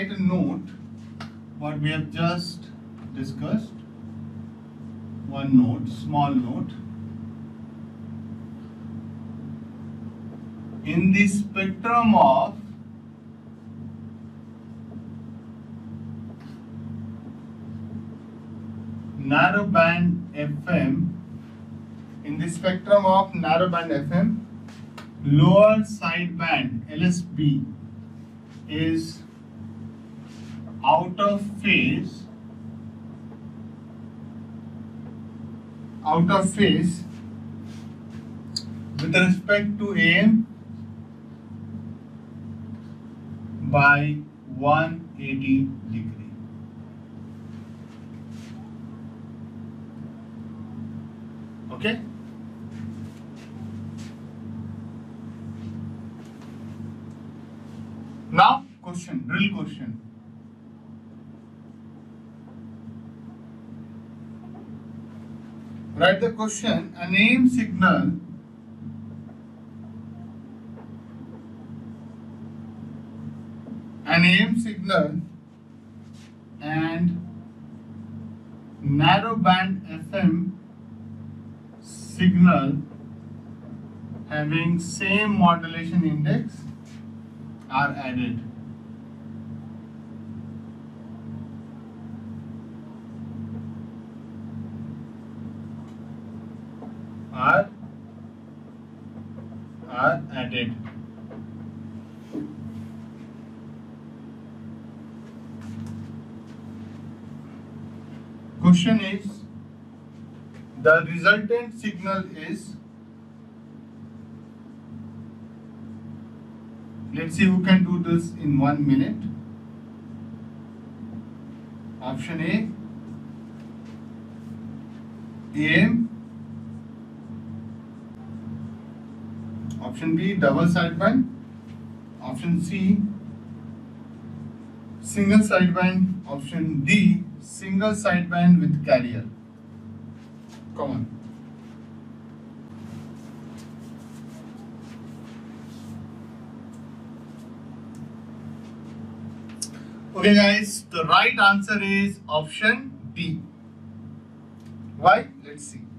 write a note what we have just discussed. One note, small note. In the spectrum of narrowband FM, in the spectrum of narrowband FM, lower sideband LSB is out of phase out of phase with respect to AM by 180 degree. Okay? Now, question, drill question. Write the question, a name signal an AM signal and narrowband FM signal having same modulation index are added. Are are added. Question is the resultant signal is let's see who can do this in one minute option a am option b double sideband option c single sideband option d single sideband with carrier come on Okay guys, the right answer is option D. Why? Let's see.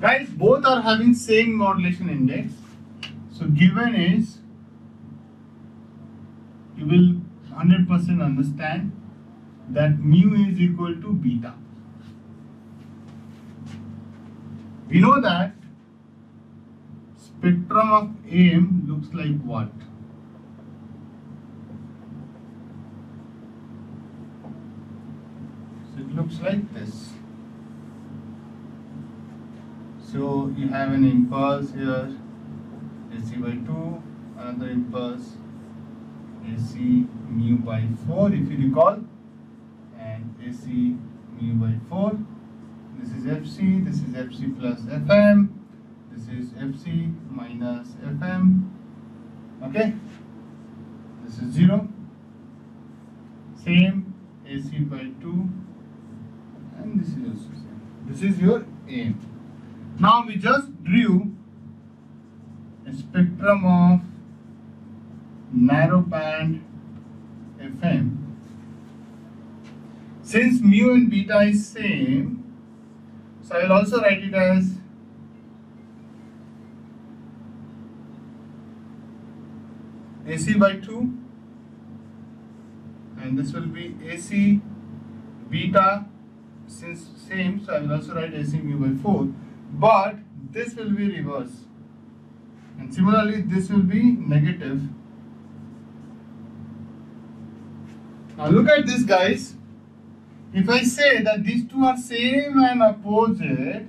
Guys, both are having same modulation index. So given is, you will 100% understand that mu is equal to beta. We know that spectrum of AM looks like what? So it looks like this. So you have an impulse here, AC by 2, another impulse, AC mu by 4 if you recall, and AC mu by 4. This is FC, this is FC plus FM, this is FC minus FM, okay? This is 0. Same AC by 2 and this is also same. This is your aim. Now we just drew a spectrum of narrow band FM. Since mu and beta is same, so I will also write it as AC by 2 and this will be AC beta since same so I will also write AC mu by 4 but this will be reverse. And similarly this will be negative. Now look at this guys. If I say that these two are same and opposite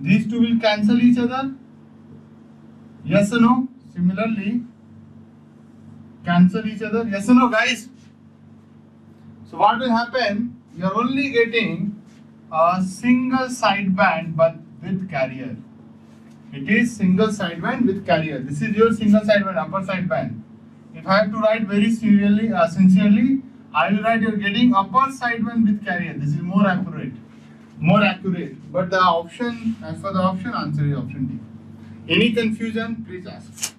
these two will cancel each other? Yes or no? Similarly cancel each other? Yes or no guys? So what will happen? You are only getting a single sideband but with carrier. It is single sideband with carrier. This is your single sideband, upper sideband. If I have to write very serially, uh, sincerely, I will write you're getting upper sideband with carrier. This is more accurate. More accurate. But the option, as for the option, answer is option D. Any confusion, please ask.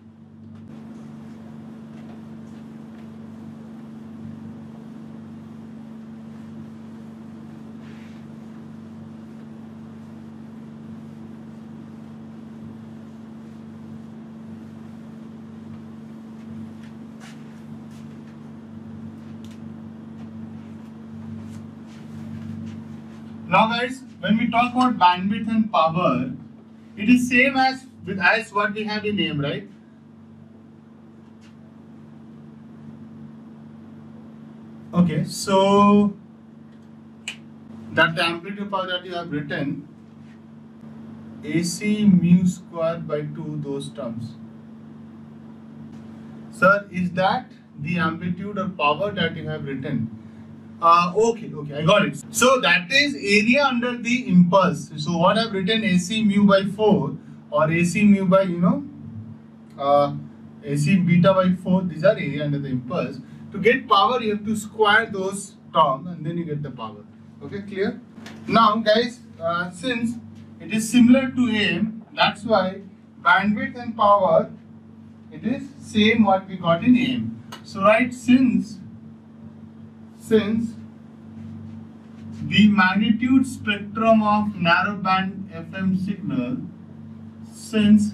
Now guys, when we talk about bandwidth and power, it is same as with as what we have in AM, right? Okay, so that the amplitude power that you have written AC mu square by 2 those terms. Sir, is that the amplitude or power that you have written? Uh, okay, okay, I got it. So that is area under the impulse. So what I've written AC mu by 4 or AC mu by, you know, uh, AC beta by 4, these are area under the impulse. To get power, you have to square those terms and then you get the power. Okay, clear? Now guys, uh, since it is similar to AM, that's why bandwidth and power, it is same what we got in AM. So right, since since the magnitude spectrum of narrowband FM signal, since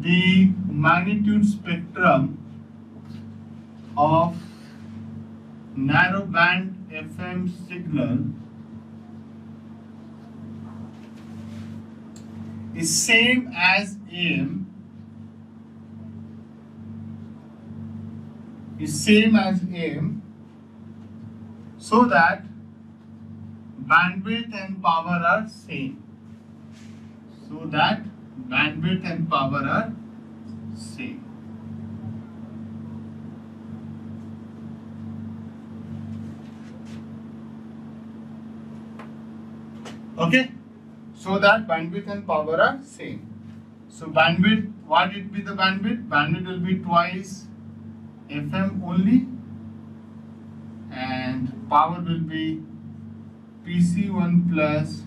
the magnitude spectrum of narrowband FM signal is same as AM is same as AM so that bandwidth and power are same. So that bandwidth and power are same. Okay? So that bandwidth and power are same. So bandwidth what it be the bandwidth? Bandwidth will be twice fm only. And power will be pc1 plus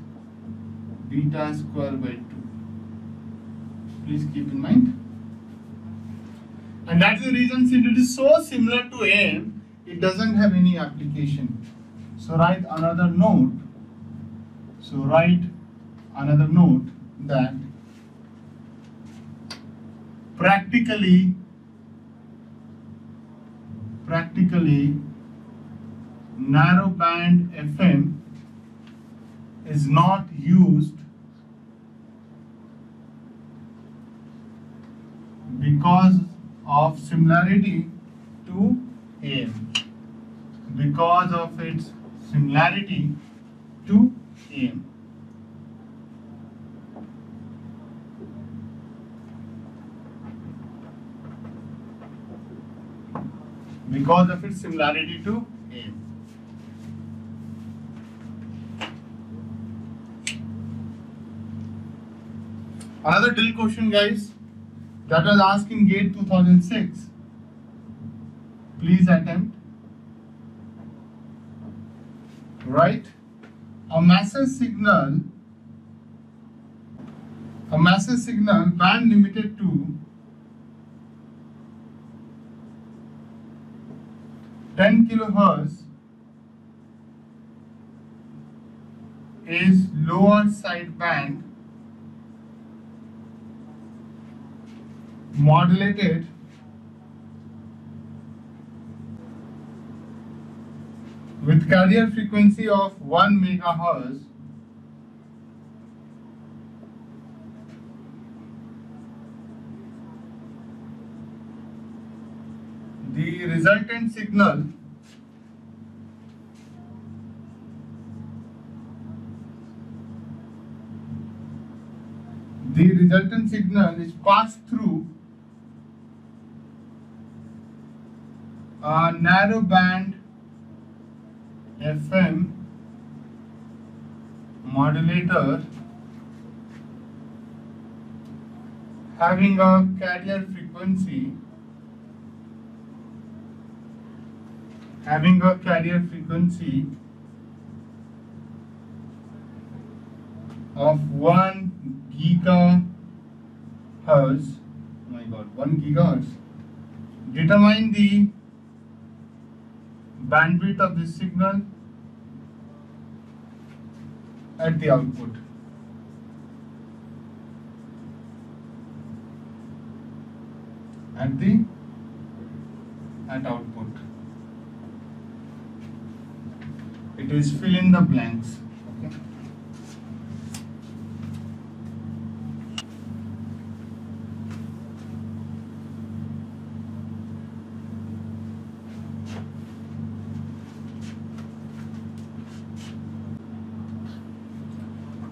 beta square by 2 please keep in mind. And that's the reason since it is so similar to AM it doesn't have any application. So write another note. So write another note that practically practically narrowband FM is not used because of similarity to AM because of its similarity to AM. Because of its similarity to AM. Another drill question, guys, that was asked in GATE 2006. Please attempt. Right? A message signal, a message signal band limited to 10 kilohertz is lower sideband modulated with carrier frequency of 1 megahertz the resultant signal the resultant signal is passed through a narrow band FM modulator having a carrier frequency having a carrier frequency of 1 gigahertz oh my god 1 gigahertz determine the bandwidth of this signal at the output. At the at output. It is fill in the blanks.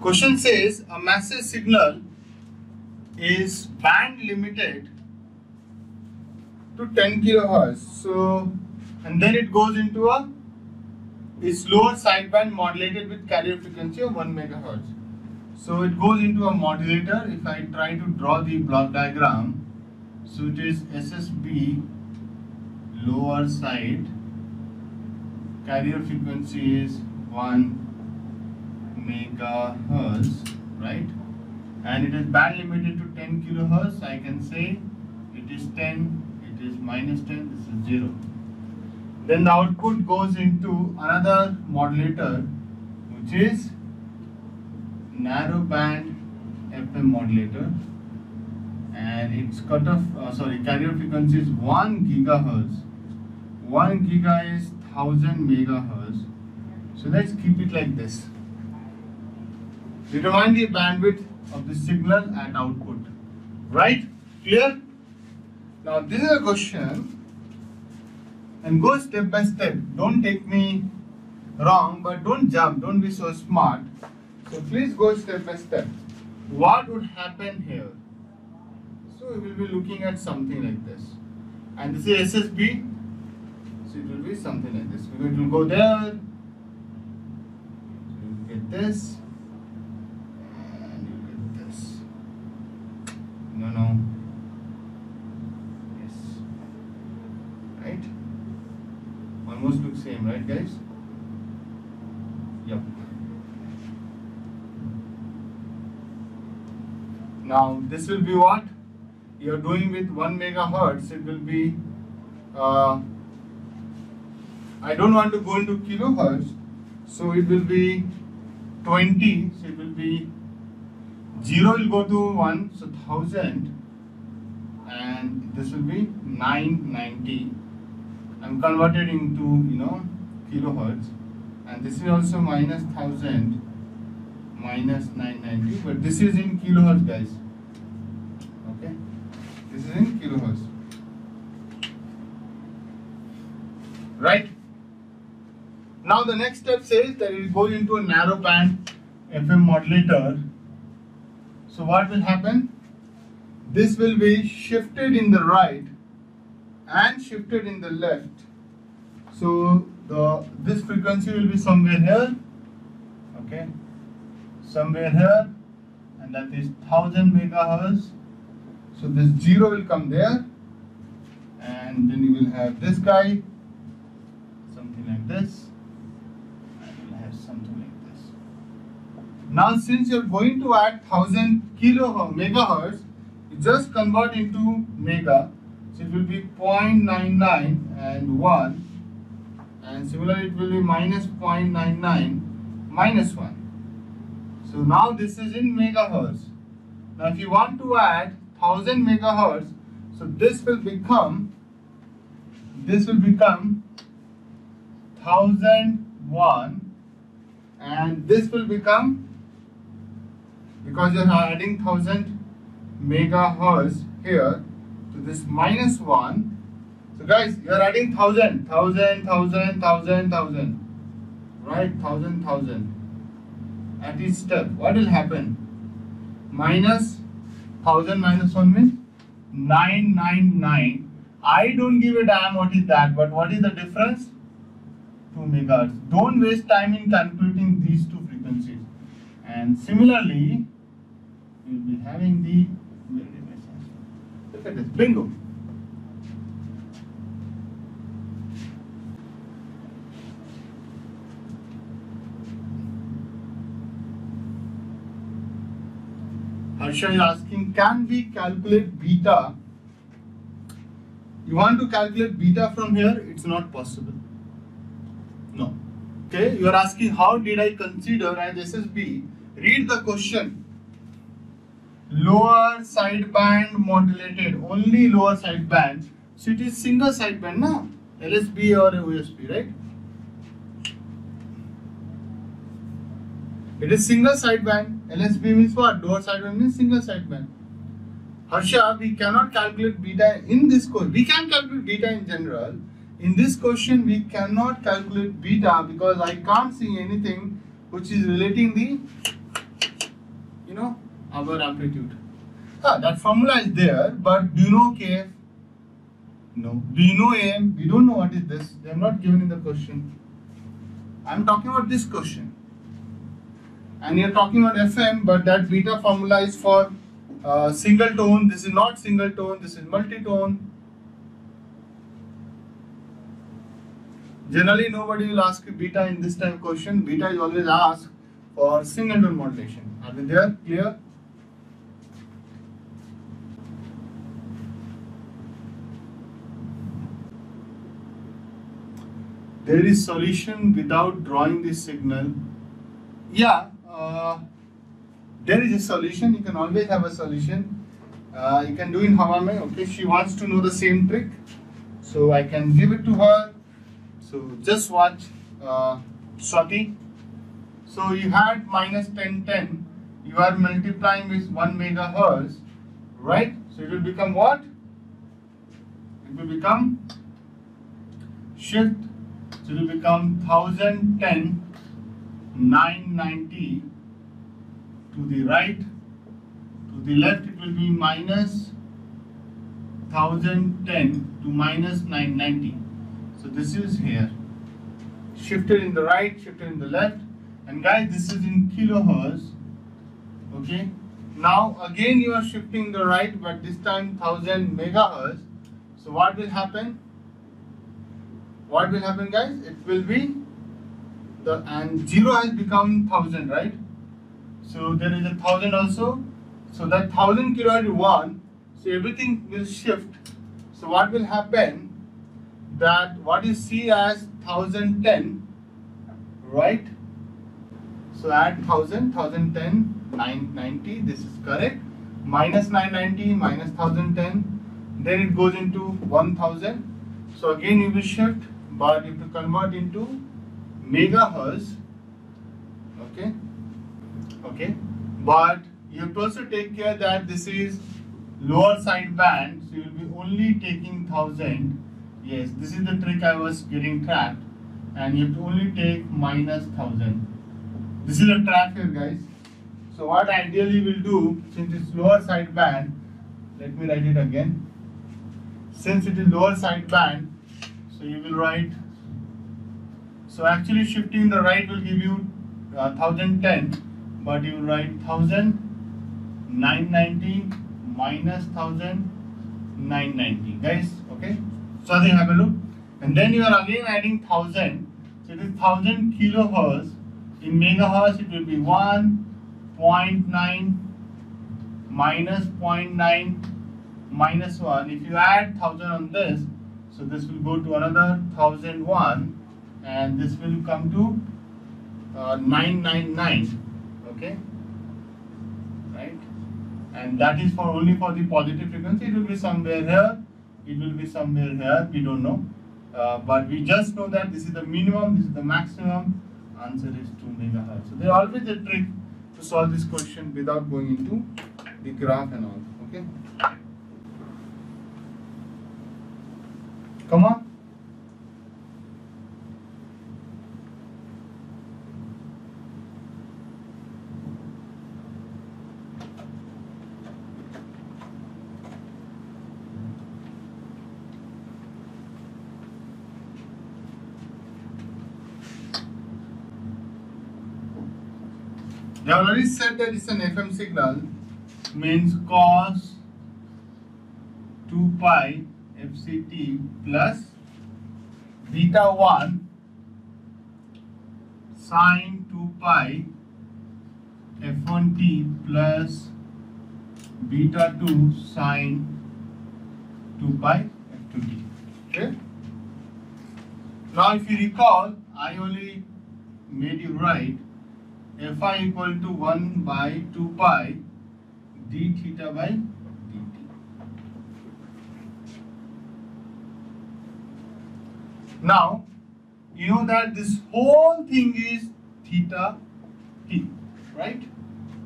Question says a message signal is band limited to 10 kilohertz. So, and then it goes into a is lower sideband modulated with carrier frequency of 1 megahertz. So it goes into a modulator. If I try to draw the block diagram, so it is SSB lower side, carrier frequency is 1 megahertz, right? And it is band limited to 10 kilohertz. I can say it is 10, it is minus 10, this is 0. Then the output goes into another modulator, which is narrow band FM modulator and its cutoff uh, sorry carrier frequency is 1 gigahertz 1 giga is 1000 megahertz so let's keep it like this determine the bandwidth of the signal at output right clear now this is a question and go step by step don't take me wrong but don't jump don't be so smart so please go step by step. What would happen here? So we will be looking at something like this. And this is SSB. So it will be something like this. It will go there. So you get this. And you get this. No. Yes. Right? Almost look same, right guys? Yep. Now this will be what? You are doing with 1 megahertz, it will be, uh, I don't want to go into kilohertz, so it will be 20, so it will be 0 will go to 1, so 1000 and this will be 990. I'm converted into, you know, kilohertz. And this is also minus 1000 minus 990 but this is in kilohertz guys. Okay? This is in kilohertz. Right? Now the next step says that it goes into a narrow band FM modulator so what will happen? This will be shifted in the right and shifted in the left. So the this frequency will be somewhere here okay? Somewhere here and that is 1000 megahertz. So this zero will come there and then you will have this guy something like this and you will have something like this now since you're going to add 1000 kilo megahertz just convert into mega. So it will be 0.99 and 1 and similarly it will be minus 0.99 minus 1 so now this is in megahertz. Now if you want to add 1000 megahertz, so this will become, this will become 1001 and this will become, because you are adding 1000 megahertz here to this minus 1. So guys, you are adding 1000, 1000, 1000, 1000, 1000, right? 1000, 1000 at each step, what will happen? Minus 1000 minus 1 means 999. I don't give a damn what is that, but what is the difference? 2 megahertz. Don't waste time in calculating these two frequencies. And similarly, you'll be having the look at this bingo. Harsha is asking, can we calculate beta? You want to calculate beta from here? It's not possible. No. Okay, you are asking how did I consider as SSB? Read the question. Lower sideband modulated, only lower sideband. So it is single sideband, now LSB or USB, right? It is single sideband. LSB means what? Lower sideband means single sideband. Harsha, we cannot calculate beta in this question. We can calculate beta in general. In this question, we cannot calculate beta because I can't see anything which is relating the you know our amplitude. Ah, that formula is there, but do you know KF? No. Do you know AM? We don't know what is this. They are not given in the question. I'm talking about this question. And you're talking about FM, but that beta formula is for uh, single tone. This is not single tone, this is multi-tone. Generally, nobody will ask beta in this type of question. Beta is always asked for single tone modulation. Are we there? Clear? There is solution without drawing this signal. Yeah, uh, there is a solution. You can always have a solution. Uh, you can do in Havame. Okay, she wants to know the same trick, so I can give it to her. So just watch uh, Swati. So you had minus 10, 10. You are multiplying with 1 megahertz, right? So it will become what? It will become shift. It will become 1010, 990 to the right. To the left it will be minus 1010 to minus 990. So this is here. Shifted in the right, shifted in the left. And guys, this is in kilohertz. Okay. Now again you are shifting the right, but this time 1000 megahertz. So what will happen? What will happen, guys? It will be the and zero has become thousand, right? So there is a thousand also. So that thousand kilohertz one. So everything will shift. So what will happen? That what you see as 1010, right? So add 1000, 1010, 990, this is correct. Minus 990, minus 1010, then it goes into 1000. So again you will shift, but if you convert into megahertz, okay, okay, but you have to also take care that this is lower side band, so you will be only taking 1000. Yes, this is the trick I was getting trapped, and you have to only take minus 1000. This is a trap here, guys. So what ideally we'll do, since it's lower side band, let me write it again. Since it is lower side band, so you will write. So actually shifting the right will give you uh, 1010, but you will write 1990 minus 1990, guys. Okay. So I have a look, and then you are again adding 1000. So it is 1000 kilohertz. In megahertz, it will be 1.9 minus 0.9 minus 1. If you add 1000 on this, so this will go to another 1001 and this will come to uh, 999. Okay? Right? And that is for only for the positive frequency. It will be somewhere here. It will be somewhere here. We don't know. Uh, but we just know that this is the minimum, this is the maximum answer is 2 megahertz. So there always a trick to solve this question without going into the graph and all. Okay. Come on. They already said that it's an FM signal, means cos 2 pi fct plus beta 1 sine 2 pi f1t plus beta 2 sine 2 pi f2t. Okay? Now, if you recall, I only made you write fi equal to 1 by 2 pi d theta by Now, you know that this whole thing is theta t, right?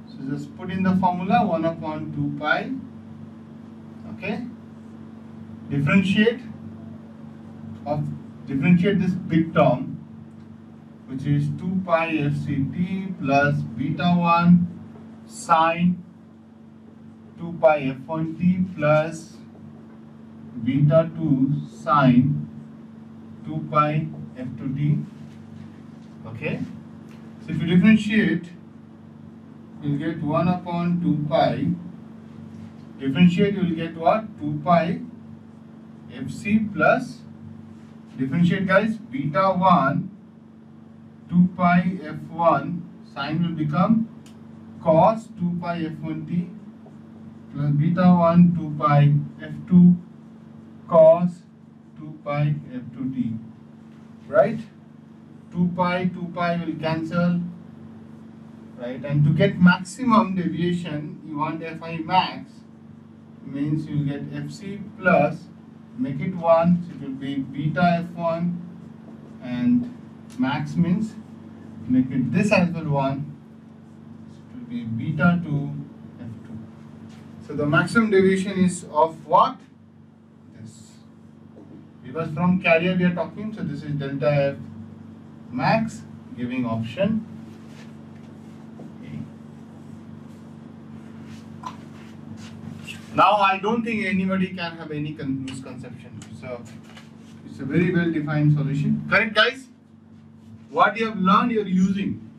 So just put in the formula 1 upon 2 pi, okay? Differentiate of differentiate this big term which is 2 pi fct plus beta 1 sine 2 pi f1 t plus beta 2 sine 2 pi f2t okay? So if you differentiate you'll get 1 upon 2 pi. Differentiate you'll get what? 2 pi fc plus differentiate guys beta 1 2 pi f1 sine will become cos 2 pi f1t plus beta 1 2 pi f2 cos 2 pi f2t right? 2 pi 2 pi will cancel right? And to get maximum deviation you want fi max means you will get fc plus make it 1 so it will be beta f1 and max means make it this as well 1 so it will be beta 2 f2 so the maximum deviation is of what because from carrier we are talking so this is delta f max giving option now I don't think anybody can have any misconception. So it's a very well defined solution. Correct guys? What you have learned you're using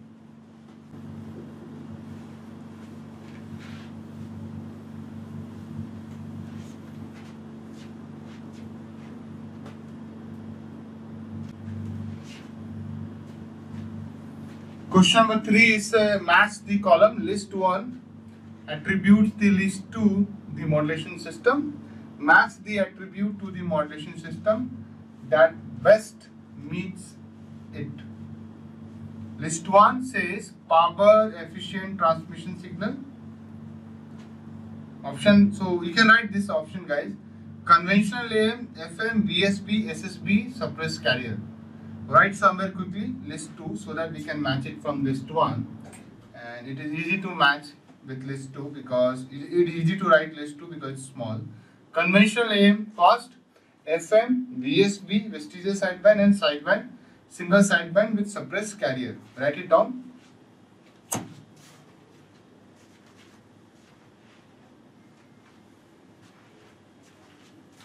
Question number three is uh, match the column list one, attribute the list two, the modulation system, match the attribute to the modulation system that best meets it. List one says power efficient transmission signal. Option, so you can write this option guys. Conventional AM, FM, VSB, SSB, suppressed carrier write somewhere quickly list 2 so that we can match it from list 1 and it is easy to match with list 2 because it is easy to write list 2 because it's small. Conventional AM fast FM VSB vestigial sideband and sideband single sideband with suppressed carrier. Write it down.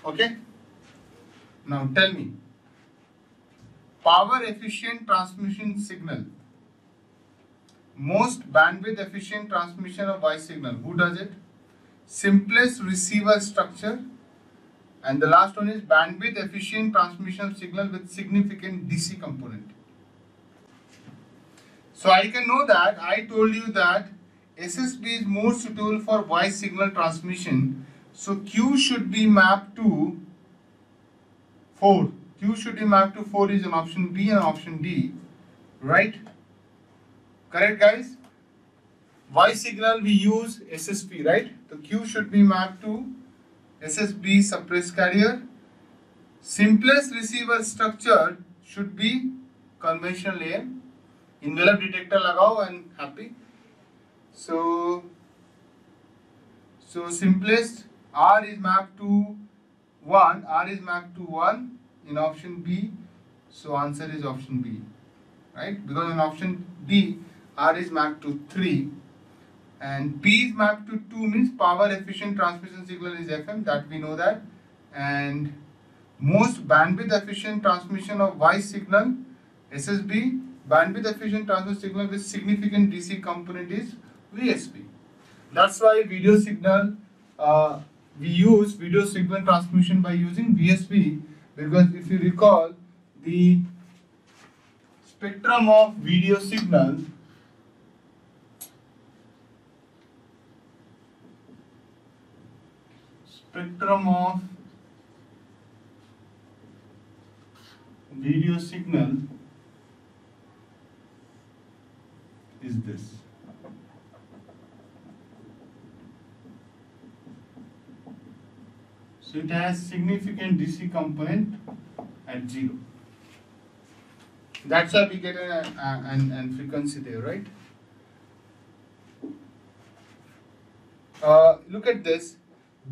Okay? Now tell me power efficient transmission signal. Most bandwidth efficient transmission of voice signal. Who does it? Simplest receiver structure. And the last one is bandwidth efficient transmission of signal with significant DC component. So I can know that I told you that SSB is more suitable for voice signal transmission. So Q should be mapped to 4 Q should be mapped to 4 is an option B and option D, right? Correct guys? Voice signal we use SSB, right? The Q should be mapped to SSB suppressed carrier. Simplest receiver structure should be conventional AM. Envelope detector lagao and happy. So, so simplest R is mapped to 1, R is mapped to 1 in option B. So answer is option B, right? Because in option D, R is mapped to 3 and P is mapped to 2 means power efficient transmission signal is FM that we know that and most bandwidth efficient transmission of voice signal SSB bandwidth efficient transmission signal with significant DC component is VSB. That's why video signal uh, we use video signal transmission by using VSB because if you recall the spectrum of video signal spectrum of video signal is this So it has significant DC component at zero. That's why we get an, an, frequency there, right? Uh, look at this.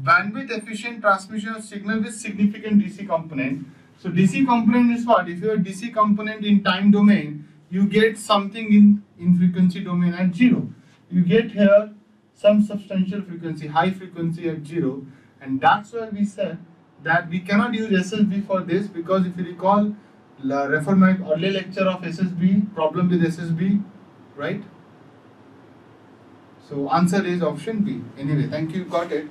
Bandwidth efficient transmission of signal with significant DC component. So DC component is what? If you have DC component in time domain, you get something in, in frequency domain at zero. You get here some substantial frequency, high frequency at zero, and that's why we said that we cannot use SSB for this because if you recall, refer my earlier lecture of SSB, problem with SSB, right? So answer is option B. Anyway, thank you, got it.